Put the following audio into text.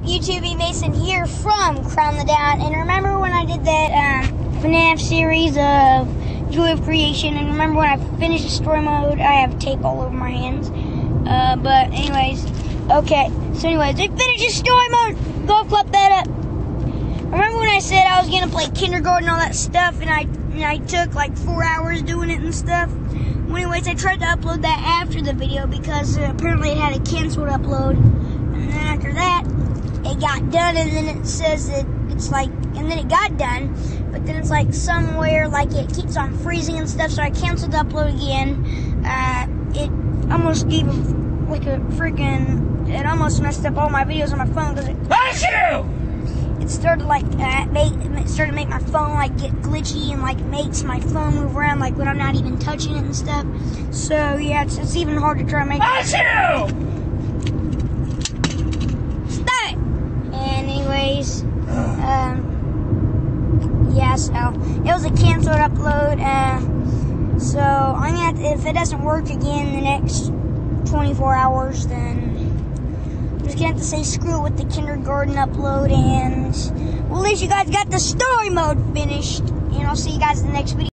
up, YouTube? E Mason here from Crown the Down. And remember when I did that um, FNAF series of Joy of Creation? And remember when I finished the story mode? I have tape all over my hands. Uh, but anyways, okay. So anyways, I finished the story mode. Go flip that up. Remember when I said I was gonna play kindergarten and all that stuff, and I and I took like four hours doing it and stuff. Well, anyways, I tried to upload that after the video because uh, apparently it had a canceled upload. And then after that, it got done, and then it says that it's like, and then it got done, but then it's like somewhere like it keeps on freezing and stuff. So I canceled the upload again. Uh, it almost gave a, like a freaking, it almost messed up all my videos on my phone because it. Bless you! it started like uh, make it started to make my phone like get glitchy and like makes my phone move around like when I'm not even touching it and stuff. So yeah, it's, it's even hard to try to make you! stop. Anyways, um, yeah, so it was a canceled upload. Uh, so I'm gonna to, if it doesn't work again in the next 24 hours, then. I'm just gonna have to say screw it with the kindergarten upload and well at least you guys got the story mode finished and I'll see you guys in the next video.